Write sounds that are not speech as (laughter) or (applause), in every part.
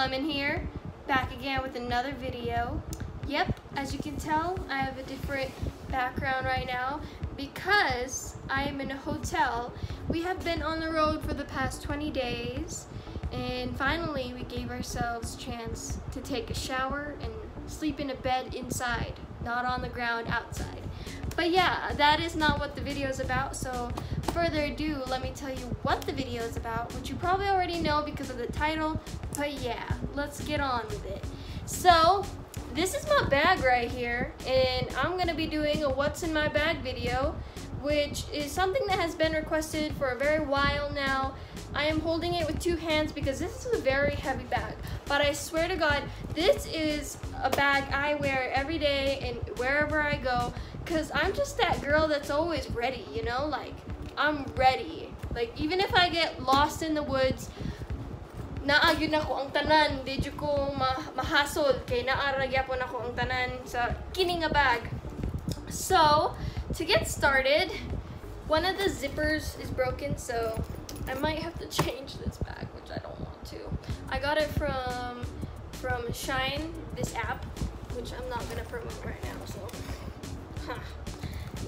Lemon here, back again with another video. Yep, as you can tell, I have a different background right now because I am in a hotel. We have been on the road for the past 20 days and finally we gave ourselves a chance to take a shower and sleep in a bed inside, not on the ground outside. But yeah, that is not what the video is about, so further ado, let me tell you what the video is about, which you probably already know because of the title, but yeah, let's get on with it. So, this is my bag right here, and I'm gonna be doing a what's in my bag video, which is something that has been requested for a very while now. I am holding it with two hands because this is a very heavy bag, but I swear to God, this is a bag I wear every day and wherever I go because I'm just that girl that's always ready, you know? Like, I'm ready. Like, even if I get lost in the woods, naagyon ako ang tanan, di ko ma mahasol, kay naaragyapon ako ang tanan sa kining a bag. So, to get started, one of the zippers is broken, so I might have to (laughs) change this bag, which I don't want to. I got it from from Shein, this app, which I'm not gonna promote right now, so Huh. (laughs)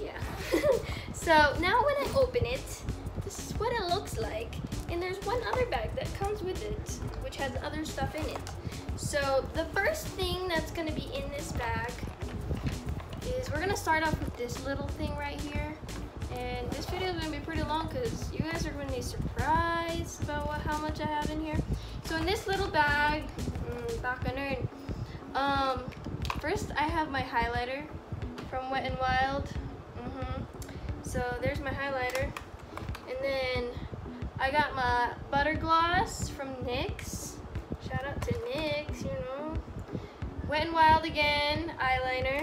Yeah. (laughs) so now when I open it, this is what it looks like. And there's one other bag that comes with it, which has other stuff in it. So the first thing that's gonna be in this bag is we're gonna start off with this little thing right here. And this video is gonna be pretty long because you guys are gonna be surprised about what, how much I have in here. So in this little bag, mm, back nerd, um, first I have my highlighter from Wet n Wild. Mm -hmm. So there's my highlighter. And then I got my butter gloss from NYX. Shout out to NYX, you know. Wet n Wild again, eyeliner.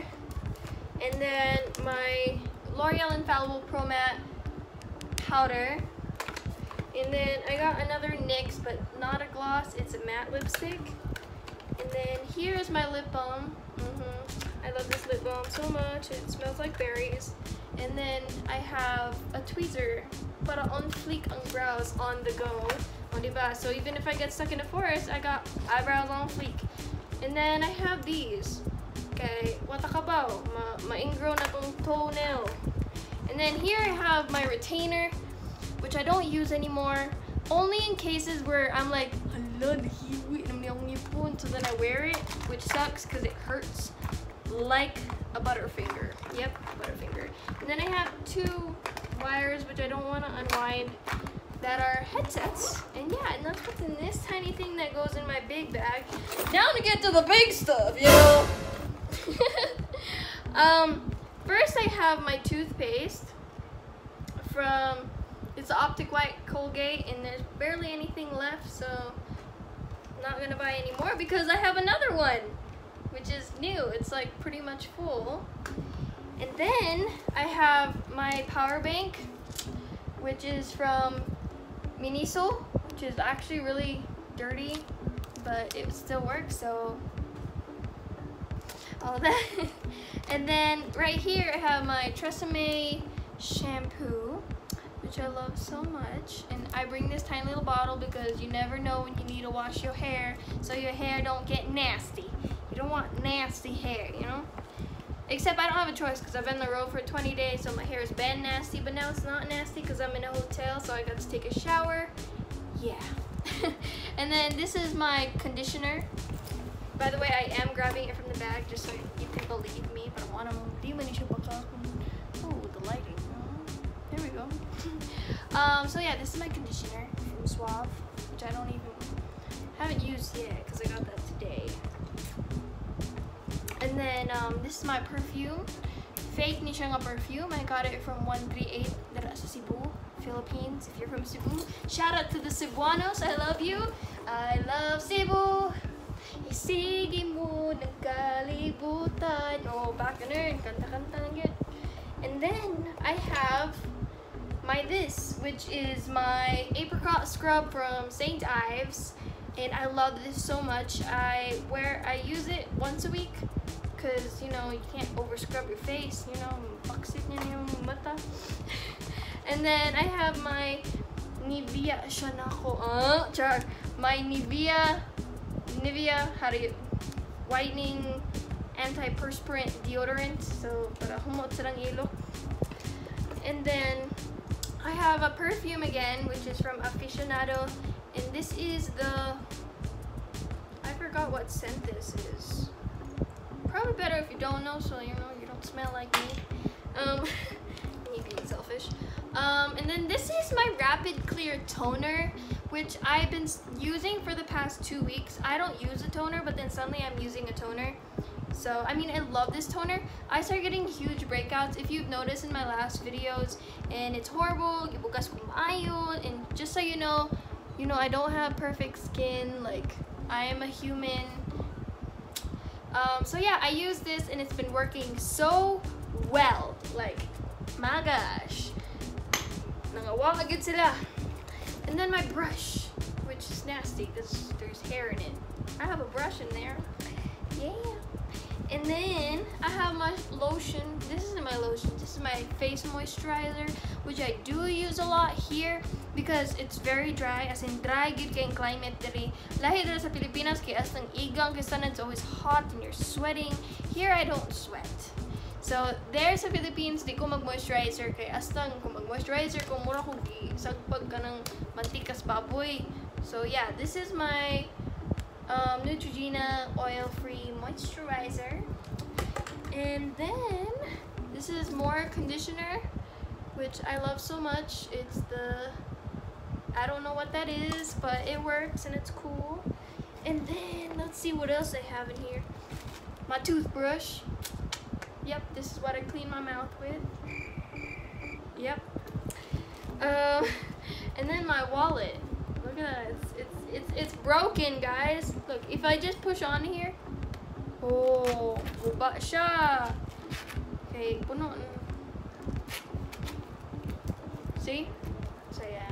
And then my L'Oreal Infallible Pro Matte powder. And then I got another NYX, but not a gloss, it's a matte lipstick. And then here's my lip balm. Mm -hmm. I love this lip balm so much. It smells like berries. And then I have a tweezer para on fleek on brows on the go. Diba? So even if I get stuck in the forest, I got eyebrows on fleek. And then I have these. Okay, what ma-ingrow na tong toenail. And then here I have my retainer, which I don't use anymore. Only in cases where I'm like, alone, hehe, and I'm the only one. so then I wear it, which sucks because it hurts like a Butterfinger. Yep, Butterfinger. And then I have two wires, which I don't want to unwind, that are headsets. And yeah, and that's what's in this tiny thing that goes in my big bag. Now to get to the big stuff, you (laughs) know? um, first I have my toothpaste from, it's Optic White Colgate, and there's barely anything left, so I'm not gonna buy any more because I have another one which is new. It's like pretty much full. And then I have my power bank, which is from Miniso, which is actually really dirty, but it still works, so all that. (laughs) and then right here I have my Tresemme shampoo, which I love so much. And I bring this tiny little bottle because you never know when you need to wash your hair so your hair don't get nasty don't want nasty hair, you know? Except I don't have a choice because I've been on the road for 20 days, so my hair has been nasty, but now it's not nasty because I'm in a hotel, so I got to take a shower. Yeah. (laughs) and then this is my conditioner. By the way, I am grabbing it from the bag just so you can believe me, but I want to Oh, the lighting. There we go. (laughs) um, so yeah, this is my conditioner from Suave, which I don't even, haven't used yet because I got that then um, this is my perfume. Fake ni perfume. I got it from 138 dara sa Cebu, Philippines. If you're from Cebu, shout out to the Cebuanos. I love you. I love Cebu. Isigi mo. Oh, back. Kanta-kanta. And then I have my this, which is my apricot scrub from St. Ives. And I love this so much. I wear, I use it once a week because you know you can't over scrub your face you know (laughs) and then I have my Nivea siya uh, char, my Nivea Nivea how to whitening antiperspirant deodorant. So para humot yelo. And then I have a perfume again, which is from Aficionado. And this is the, I forgot what scent this is. Probably better if you don't know, so you know you don't smell like me. Um, (laughs) me being selfish. Um, and then this is my Rapid Clear Toner, which I've been using for the past two weeks. I don't use a toner, but then suddenly I'm using a toner. So, I mean, I love this toner. I started getting huge breakouts, if you've noticed in my last videos, and it's horrible. And just so you know, you know, I don't have perfect skin. Like, I am a human. Um, so yeah, I use this and it's been working so well. Like, my gosh. And then my brush, which is nasty because there's hair in it. I have a brush in there. Yeah. And then I have my lotion. This isn't my lotion. This is my face moisturizer, which I do use a lot here because it's very dry. As in, dry good kayong climate diri. Lahi diri sa Pilipinas, kaya as igang kasi it's always hot and you're sweating. Here, I don't sweat. So, there sa Philippines, di ko mag-moisturizer. Kaya astang kung mag-moisturizer, kung mura ko sagpag ka mantikas baboy. So, yeah, this is my um, Neutrogena oil-free moisturizer. And then, this is more conditioner, which I love so much. It's the, I don't know what that is, but it works and it's cool. And then, let's see what else they have in here. My toothbrush. Yep, this is what I clean my mouth with. Yep. Uh, (laughs) and then my wallet. Look at that. It's, it's broken, guys. Look, if I just push on here. Oh, buba siya. Okay, puno. See? So yeah.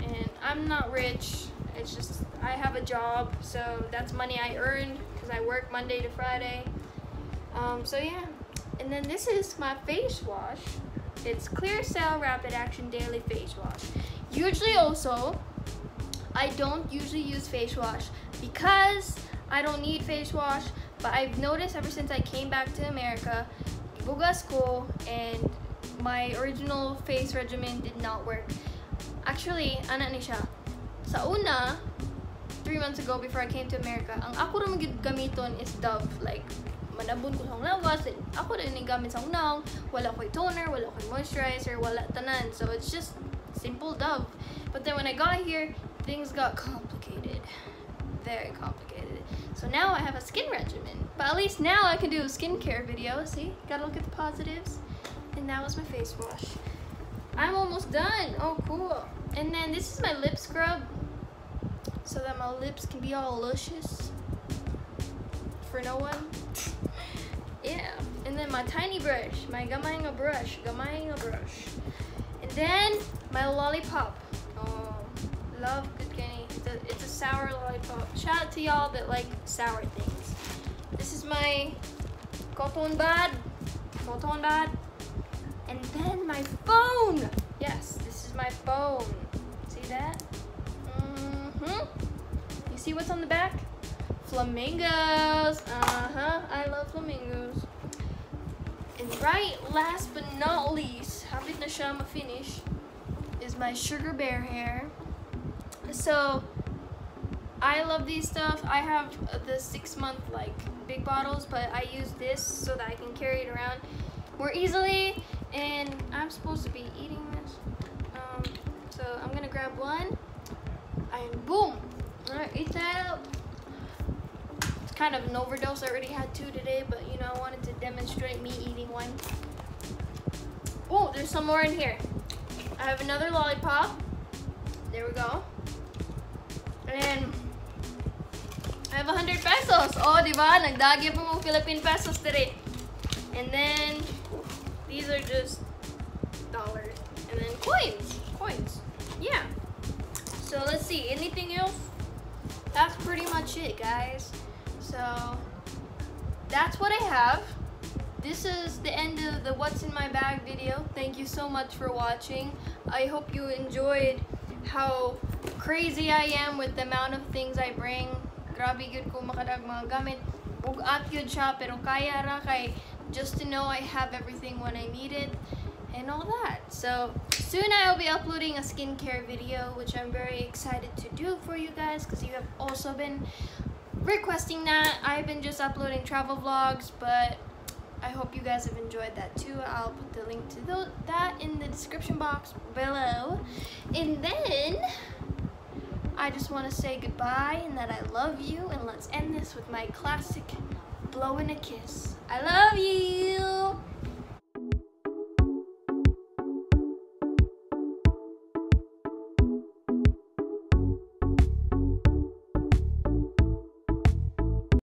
And I'm not rich. It's just I have a job, so that's money I earned because I work Monday to Friday. Um, so yeah. And then this is my face wash. It's Clear Cell Rapid Action Daily Face Wash. Usually also, I don't usually use face wash because I don't need face wash, but I've noticed ever since I came back to America, buga school and my original face regimen did not work. Actually, ana ni siya. Sa una, three months ago before I came to America, ang ako naman gamiton is Dove. Like, manabon ko sa lawas, ako rin gamit sa unang, wala ko'y toner, wala ko'y moisturizer, wala tanan. So it's just simple Dove. But then when I got here, things got complicated. Very complicated. So now I have a skin regimen. But at least now I can do a skincare video. See? Gotta look at the positives. And that was my face wash. I'm almost done. Oh, cool. And then this is my lip scrub. So that my lips can be all luscious. For no one. (laughs) yeah. And then my tiny brush. My gamayinga brush. Gamayinga brush. And then my lollipop. Oh love good. It's a, it's a sour lollipop. Shout out to y'all that like sour things. This is my cotton bud. Cotton bud. And then my phone. Yes, this is my phone. See that? Mm-hmm. You see what's on the back? Flamingos. Uh-huh. I love flamingos. And right last but not least, habit na siya finish is my sugar bear hair so I love these stuff. I have the six month like big bottles, but I use this so that I can carry it around more easily. And I'm supposed to be eating this. Um, so I'm gonna grab one and boom. Eat that up. It's kind of an overdose. I already had two today, but you know, I wanted to demonstrate me eating one. Oh, there's some more in here. I have another lollipop. There we go. And I have 100 pesos. Oh, di? Nagdagi po mong Philippine pesos today. And then, these are just dollars. And then coins. Coins. Yeah. So, let's see. Anything else? That's pretty much it, guys. So, that's what I have. This is the end of the What's in My Bag video. Thank you so much for watching. I hope you enjoyed how crazy I am with the amount of things I bring. grabe gyud ko makadag mga gamit. Bugat gyud siya pero kaya ra kay just to know I have everything when I need it and all that. So soon I will be uploading a skincare video which I'm very excited to do for you guys because you have also been requesting that. I've been just uploading travel vlogs but I hope you guys have enjoyed that too. I'll put the link to th that in the description box below. And then I just want to say goodbye and that I love you and let's end this with my classic blowing a kiss. I love you.